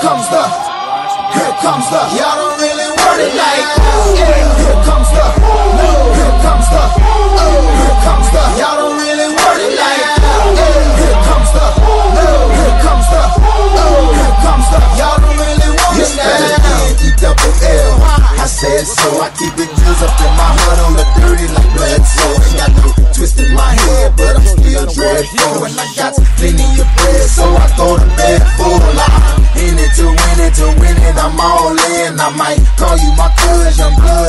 comes the, here comes the. Y'all don't really want it like this. Here comes the, here comes the, here comes the. Y'all don't really want it like this. Here comes the, here comes the, here comes the. Y'all don't really want it like this. Double L. I said so. I keep it just up in my heart on the dirty like blood. So ain't got no twist in my head, but I'm still dreadful. And I got plenty of I might call you my cousin, blood,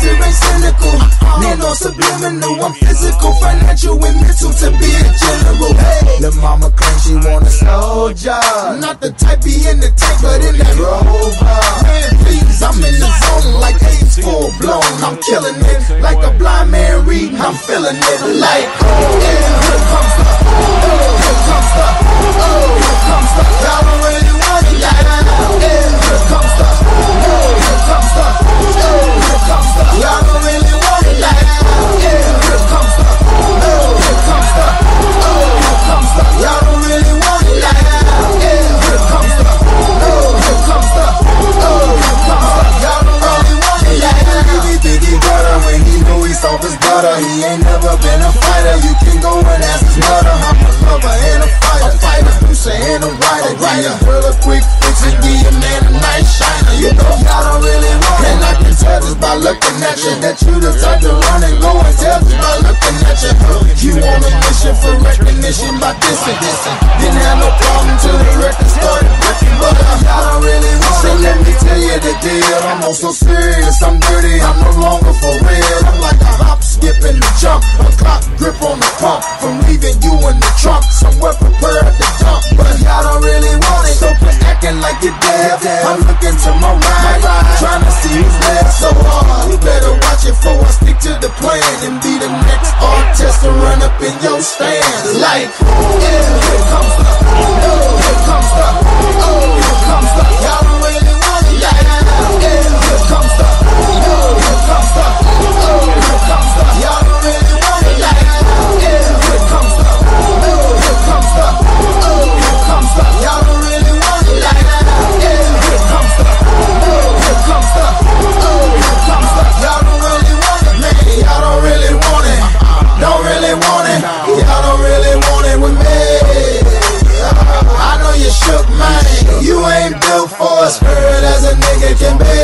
Here ain't cynical, nano subliminal. I'm physical, financial, and mental to be a general. Hey, the mama claims she want a slow job, not the type be in the tank, but in that rover. Man, please, I'm in the zone like AIDS full blown. I'm killing it like a blind man reading. I'm feeling it like, oh yeah, he ain't never been a fighter. You can go and ask his mother. I'm a lover and a fighter, fighter, producer and a writer. A girl a quick fix and give a man a night shiner. You know y'all don't really want and I can tell just by looking at you that you the type to run and go and tell just by looking at you. You on a mission for recognition by this and this didn't have no problem till the record started but y'all don't really want it. So let me tell you the deal. I'm on so serious, I'm dirty, I'm no longer for real. I'm like a hop, skip, and a jump, a clock grip on the pump. From leaving you in the trunk, somewhere came with me. I know you shook, man. You ain't built for as hurt as a nigga can be.